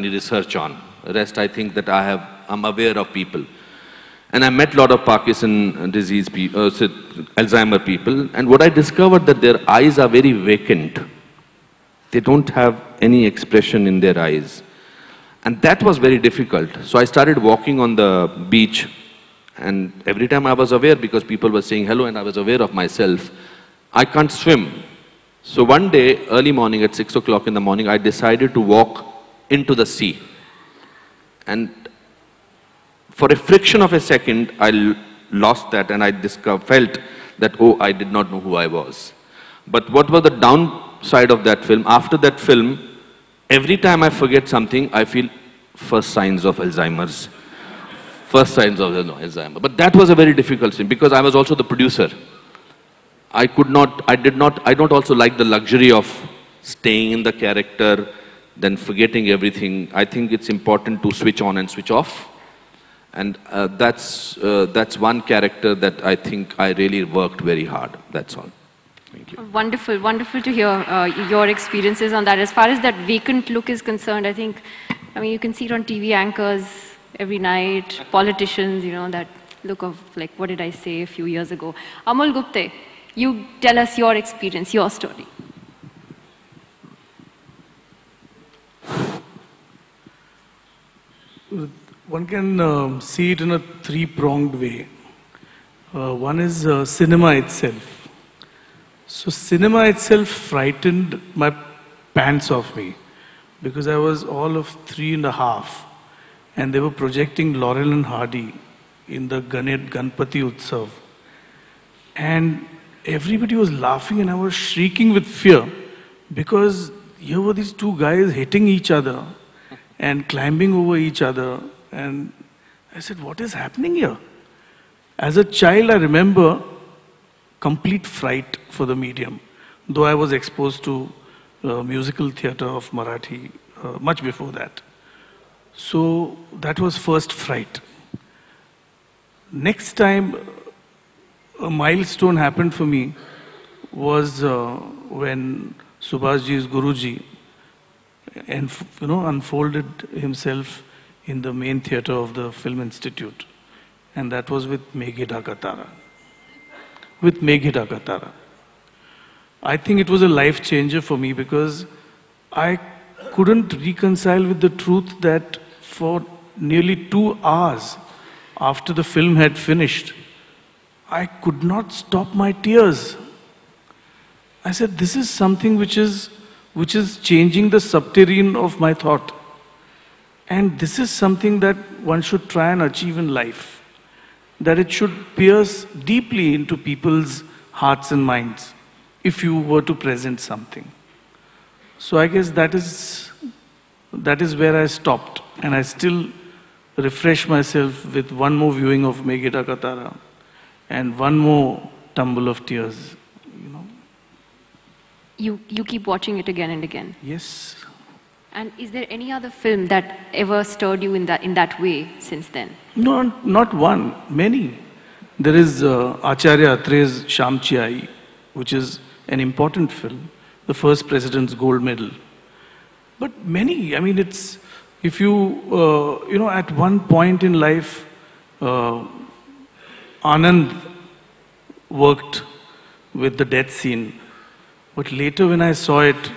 any research on. Rest, I think that I have, I'm aware of people. And I met a lot of Parkinson disease uh, Alzheimer people, and what I discovered that their eyes are very vacant. They don't have any expression in their eyes. And that was very difficult. So I started walking on the beach, and every time I was aware, because people were saying hello, and I was aware of myself, I can't swim. So one day, early morning at six o'clock in the morning, I decided to walk into the sea. And for a friction of a second, I lost that and I felt that, oh, I did not know who I was. But what was the downside of that film? After that film, every time I forget something, I feel first signs of Alzheimer's. First signs of no, Alzheimer's. But that was a very difficult thing because I was also the producer. I could not, I did not, I don't also like the luxury of staying in the character, then forgetting everything. I think it's important to switch on and switch off. And uh, that's, uh, that's one character that I think I really worked very hard. That's all. Thank you. Wonderful, wonderful to hear uh, your experiences on that. As far as that vacant look is concerned, I think, I mean, you can see it on TV anchors every night, politicians, you know, that look of like, what did I say a few years ago? Amol Gupte, you tell us your experience, your story. One can uh, see it in a three-pronged way. Uh, one is uh, cinema itself. So cinema itself frightened my pants off me because I was all of three and a half and they were projecting Laurel and Hardy in the Ganet Ganpati Utsav. And everybody was laughing and I was shrieking with fear because here were these two guys hitting each other and climbing over each other. And I said, What is happening here? As a child, I remember complete fright for the medium, though I was exposed to uh, musical theatre of Marathi uh, much before that. So that was first fright. Next time, a milestone happened for me was uh, when Subhashji's Guruji and you know unfolded himself in the main theatre of the Film Institute, and that was with Meghe Dhaka Tara. With Meghe Dhaka Tara. I think it was a life changer for me because I couldn't reconcile with the truth that for nearly two hours after the film had finished, I could not stop my tears. I said, This is something which is which is changing the subterranean of my thought. And this is something that one should try and achieve in life. That it should pierce deeply into people's hearts and minds if you were to present something. So I guess that is, that is where I stopped. And I still refresh myself with one more viewing of Meghe Dhaka Tara and one more tumble of tears you, you keep watching it again and again. Yes. And is there any other film that ever stirred you in that, in that way since then? No, not one, many. There is uh, Acharya Atre's Shyamchi Aayi, which is an important film, the first president's gold medal. But many, I mean, it's, if you, uh, you know, at one point in life, uh, Anand worked with the death scene but later when I saw it,